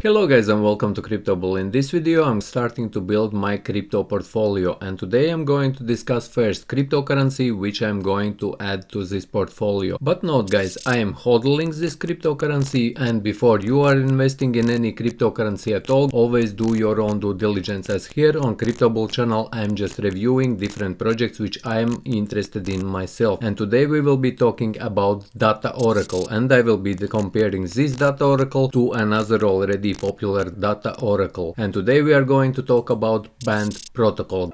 Hello guys and welcome to CryptoBull. In this video I'm starting to build my crypto portfolio and today I'm going to discuss first cryptocurrency which I'm going to add to this portfolio. But note guys, I am hodling this cryptocurrency and before you are investing in any cryptocurrency at all, always do your own due diligence as here on CryptoBull channel I'm just reviewing different projects which I am interested in myself. And today we will be talking about Data Oracle and I will be comparing this Data Oracle to another already popular data oracle. And today we are going to talk about band protocol.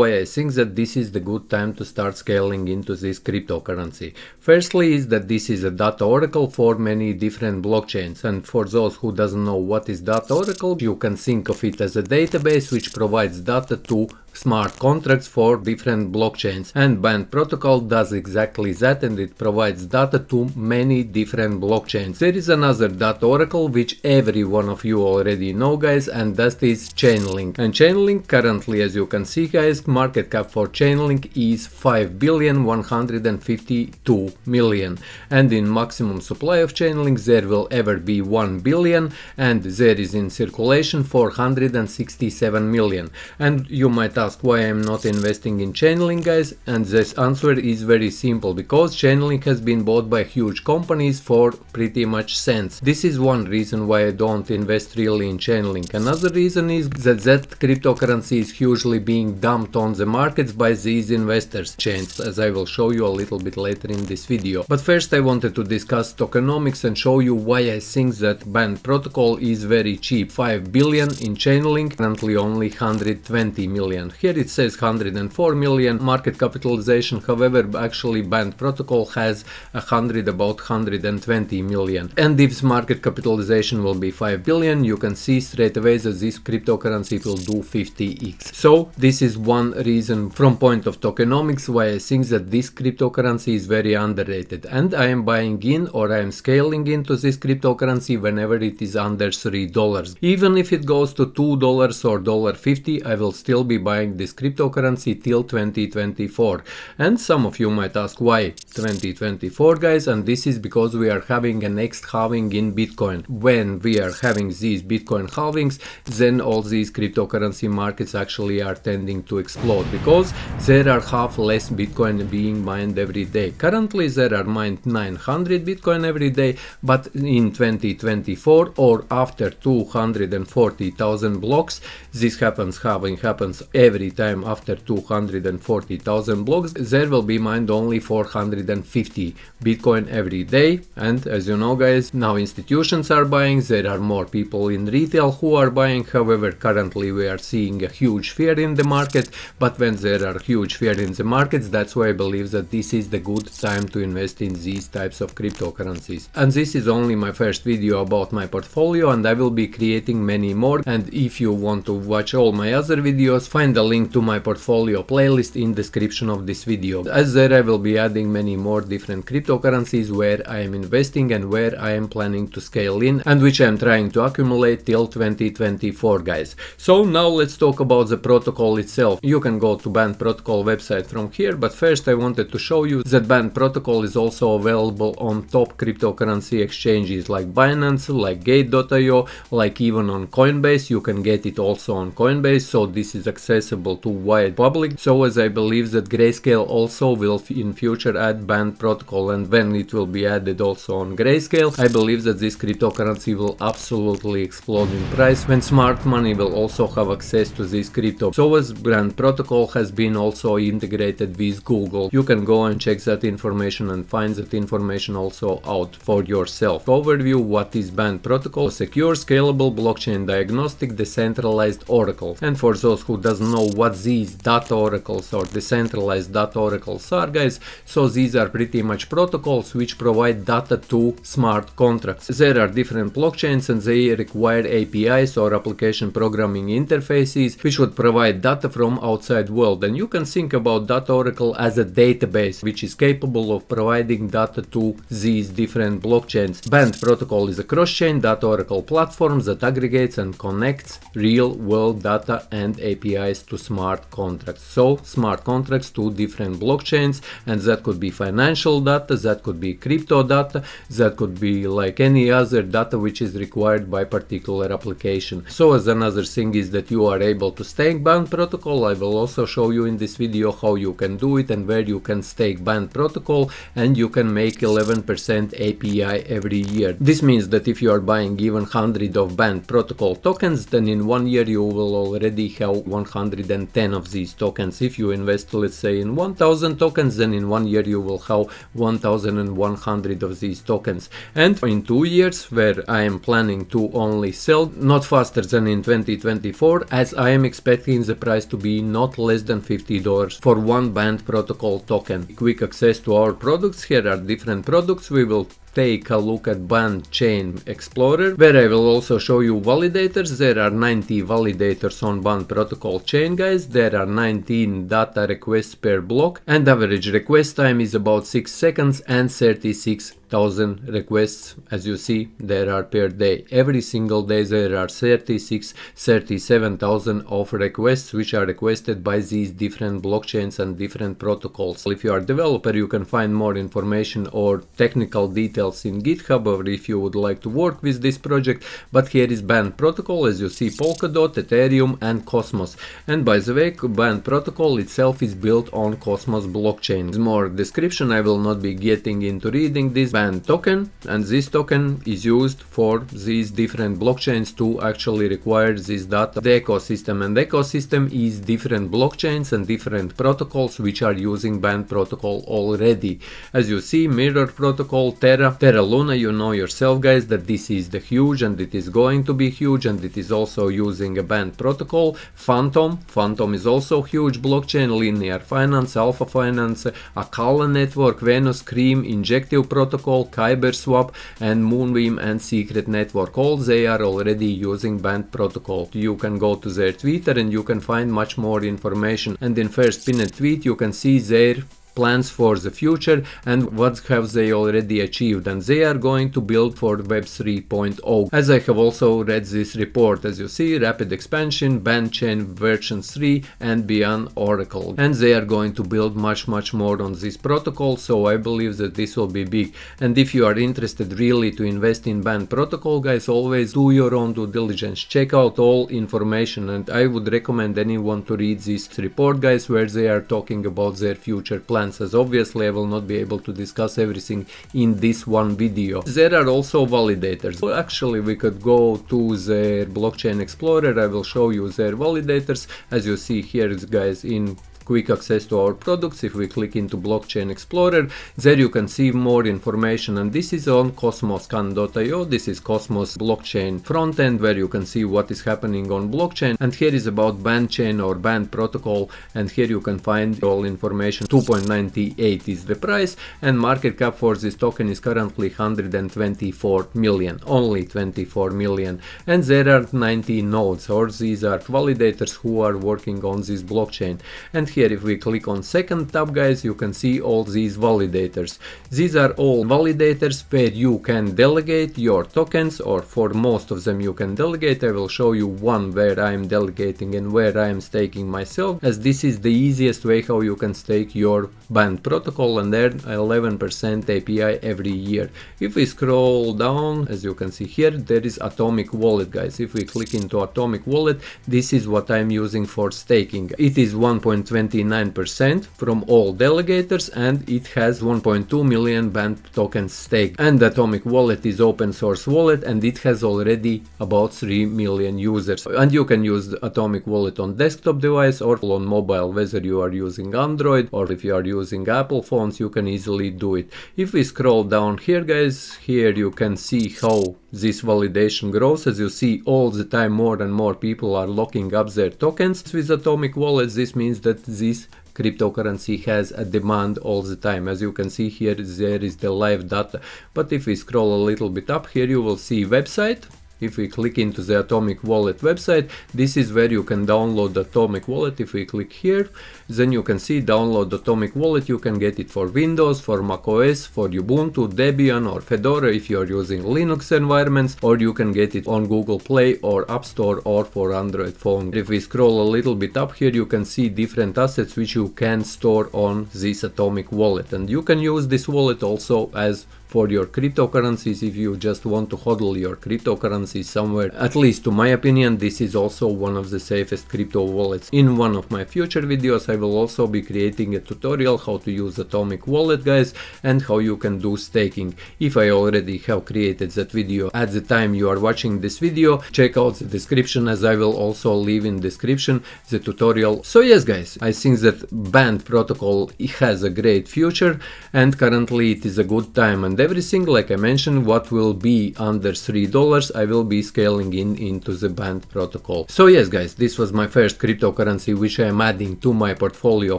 Why I think that this is the good time to start scaling into this cryptocurrency. Firstly is that this is a data oracle for many different blockchains and for those who doesn't know what is data oracle you can think of it as a database which provides data to smart contracts for different blockchains. And band protocol does exactly that and it provides data to many different blockchains. There is another data oracle which every one of you already know guys and that is chainlink. And chainlink currently as you can see guys market cap for chainlink is 5 billion 152 million. And in maximum supply of chainlink there will ever be 1 billion and there is in circulation 467 million. And you might ask why I'm not investing in Chainlink guys and this answer is very simple because Chainlink has been bought by huge companies for pretty much cents. This is one reason why I don't invest really in Chainlink. Another reason is that that cryptocurrency is hugely being dumped on the markets by these investors chains as I will show you a little bit later in this video. But first I wanted to discuss tokenomics and show you why I think that band protocol is very cheap. 5 billion in Chainlink, currently only 120 million here it says 104 million market capitalization. However, actually Band Protocol has 100 about 120 million. And if market capitalization will be 5 billion, you can see straight away that this cryptocurrency will do 50x. So this is one reason from point of tokenomics why I think that this cryptocurrency is very underrated. And I am buying in or I am scaling into this cryptocurrency whenever it is under $3. Even if it goes to $2 or $1.50, I will still be buying buying this cryptocurrency till 2024. And some of you might ask why 2024 guys and this is because we are having a next halving in Bitcoin. When we are having these Bitcoin halvings then all these cryptocurrency markets actually are tending to explode because there are half less Bitcoin being mined every day. Currently there are mined 900 Bitcoin every day but in 2024 or after 240,000 blocks this happens halving happens every every time after 240,000 blocks there will be mined only 450 bitcoin every day. And as you know guys now institutions are buying there are more people in retail who are buying. However currently we are seeing a huge fear in the market. But when there are huge fear in the markets that's why I believe that this is the good time to invest in these types of cryptocurrencies. And this is only my first video about my portfolio and I will be creating many more. And if you want to watch all my other videos find the link to my portfolio playlist in description of this video. As there I will be adding many more different cryptocurrencies where I am investing and where I am planning to scale in and which I am trying to accumulate till 2024 guys. So now let's talk about the protocol itself. You can go to Band Protocol website from here but first I wanted to show you that Band Protocol is also available on top cryptocurrency exchanges like Binance, like Gate.io, like even on Coinbase. You can get it also on Coinbase so this is accessible accessible to wide public, so as I believe that Grayscale also will in future add band protocol and when it will be added also on Grayscale, I believe that this cryptocurrency will absolutely explode in price when smart money will also have access to this crypto. So as band protocol has been also integrated with Google, you can go and check that information and find that information also out for yourself. Overview what is band protocol, secure, scalable blockchain diagnostic decentralized oracle. And for those who doesn't know know what these data oracles or decentralized data oracles are guys, so these are pretty much protocols which provide data to smart contracts. There are different blockchains and they require APIs or application programming interfaces which would provide data from outside world and you can think about data oracle as a database which is capable of providing data to these different blockchains. Band protocol is a cross-chain data oracle platform that aggregates and connects real world data and APIs to smart contracts. So smart contracts to different blockchains and that could be financial data, that could be crypto data, that could be like any other data which is required by particular application. So as another thing is that you are able to stake band protocol. I will also show you in this video how you can do it and where you can stake band protocol and you can make 11% API every year. This means that if you are buying even 100 of band protocol tokens then in one year you will already have 110 of these tokens. If you invest let's say in 1000 tokens then in one year you will have 1100 of these tokens. And in two years where I am planning to only sell not faster than in 2024 as I am expecting the price to be not less than $50 for one band protocol token. Quick access to our products. Here are different products. We will take a look at Band Chain Explorer, where I will also show you validators. There are 90 validators on Band protocol chain, guys. There are 19 data requests per block, and average request time is about 6 seconds and 36 thousand requests. As you see there are per day. Every single day there are 36 37000 of requests which are requested by these different blockchains and different protocols. If you are a developer you can find more information or technical details in github or if you would like to work with this project. But here is band protocol. As you see polkadot ethereum and cosmos. And by the way band protocol itself is built on cosmos blockchain. More description i will not be getting into reading this band token and this token is used for these different blockchains to actually require this data. The ecosystem and the ecosystem is different blockchains and different protocols which are using band protocol already. As you see Mirror protocol, Terra, Terra Luna you know yourself guys that this is the huge and it is going to be huge and it is also using a band protocol. Fantom, Fantom is also huge blockchain, Linear Finance, Alpha Finance, Acala Network, Venus, Cream, Injective protocol Kyber Swap and Moonbeam and Secret Network. All they are already using Band Protocol. You can go to their Twitter and you can find much more information. And in first pinned tweet you can see their plans for the future and what have they already achieved. And they are going to build for web 3.0 as i have also read this report as you see rapid expansion band chain version 3 and beyond oracle. And they are going to build much much more on this protocol so i believe that this will be big. And if you are interested really to invest in band protocol guys always do your own due diligence. Check out all information and i would recommend anyone to read this report guys where they are talking about their future plans as obviously I will not be able to discuss everything in this one video. There are also validators. So Actually we could go to their blockchain explorer, I will show you their validators as you see here guys in quick access to our products. If we click into Blockchain Explorer, there you can see more information and this is on cosmoscan.io. This is Cosmos blockchain front end where you can see what is happening on blockchain and here is about band chain or band protocol and here you can find all information. 2.98 is the price and market cap for this token is currently 124 million, only 24 million and there are 90 nodes or these are validators who are working on this blockchain and here here if we click on second tab guys you can see all these validators. These are all validators where you can delegate your tokens or for most of them you can delegate. I will show you one where I am delegating and where I am staking myself as this is the easiest way how you can stake your band protocol and earn 11% API every year. If we scroll down as you can see here there is Atomic Wallet guys. If we click into Atomic Wallet this is what I'm using for staking. It is 1.20 29% from all delegators and it has 1.2 million band tokens staked. And Atomic Wallet is open source wallet and it has already about 3 million users. And you can use Atomic Wallet on desktop device or on mobile whether you are using Android or if you are using Apple phones, you can easily do it. If we scroll down here guys, here you can see how this validation grows. As you see all the time more and more people are locking up their tokens with Atomic Wallets. This means that this cryptocurrency has a demand all the time as you can see here there is the live data but if we scroll a little bit up here you will see website if we click into the Atomic Wallet website, this is where you can download Atomic Wallet. If we click here, then you can see download Atomic Wallet. You can get it for Windows, for macOS, for Ubuntu, Debian or Fedora if you are using Linux environments, or you can get it on Google Play or App Store or for Android phone. If we scroll a little bit up here, you can see different assets which you can store on this Atomic Wallet. And you can use this wallet also as for your cryptocurrencies if you just want to hodl your cryptocurrencies somewhere. At least to my opinion, this is also one of the safest crypto wallets. In one of my future videos, I will also be creating a tutorial how to use Atomic Wallet guys and how you can do staking. If I already have created that video at the time you are watching this video, check out the description as I will also leave in description the tutorial. So yes guys, I think that Band protocol has a great future and currently it is a good time everything like I mentioned what will be under $3 I will be scaling in into the band protocol. So yes guys this was my first cryptocurrency which I am adding to my portfolio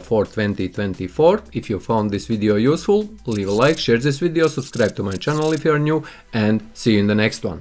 for 2024. If you found this video useful leave a like, share this video, subscribe to my channel if you are new and see you in the next one.